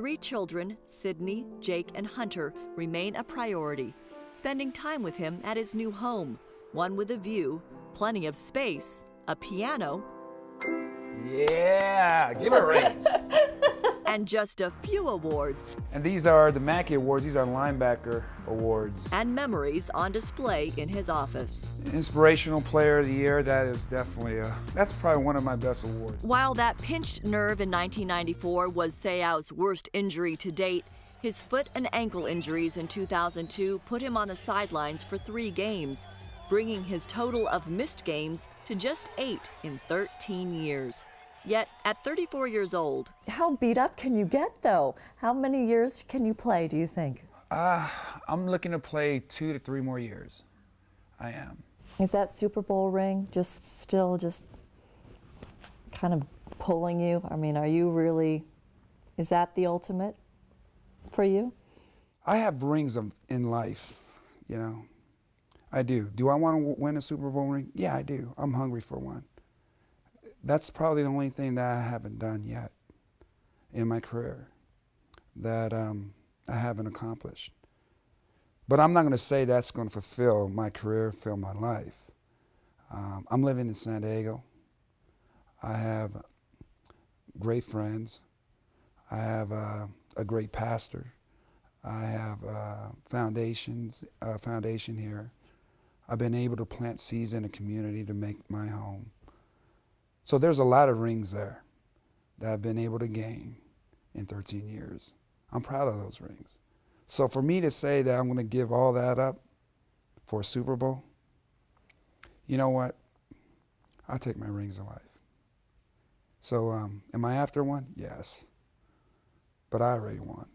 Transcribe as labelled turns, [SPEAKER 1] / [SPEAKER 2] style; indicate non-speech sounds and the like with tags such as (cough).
[SPEAKER 1] three children, Sydney, Jake, and Hunter, remain a priority, spending time with him at his new home, one with a view, plenty of space, a piano,
[SPEAKER 2] Yeah, give a raise. (laughs)
[SPEAKER 1] and just a few awards
[SPEAKER 2] and these are the Mackey Awards. These are linebacker awards.
[SPEAKER 1] and memories on display in his office.
[SPEAKER 2] Inspirational Player of the Year. That is definitely a. That's probably one of my best awards.
[SPEAKER 1] While that pinched nerve in 1994 was Seau's worst injury to date, his foot and ankle injuries in 2002 put him on the sidelines for three games, bringing his total of missed games to just eight in 13 years. Yet, at 34 years old,
[SPEAKER 3] How beat up can you get, though? How many years can you play, do you think?
[SPEAKER 2] Uh, I'm looking to play two to three more years. I am.
[SPEAKER 3] Is that Super Bowl ring just still just kind of pulling you? I mean, are you really, is that the ultimate for you?
[SPEAKER 2] I have rings of, in life, you know. I do. Do I want to win a Super Bowl ring? Yeah, I do. I'm hungry for one. That's probably the only thing that I haven't done yet in my career that um, I haven't accomplished. But I'm not going to say that's going to fulfill my career, fill my life. Um, I'm living in San Diego. I have great friends. I have uh, a great pastor. I have uh, foundations, uh, foundation here. I've been able to plant seeds in a community to make my home. So there's a lot of rings there that I've been able to gain in 13 years. I'm proud of those rings. So for me to say that I'm going to give all that up for a Super Bowl, you know what? I'll take my rings of life. So um, am I after one? Yes. But I already won.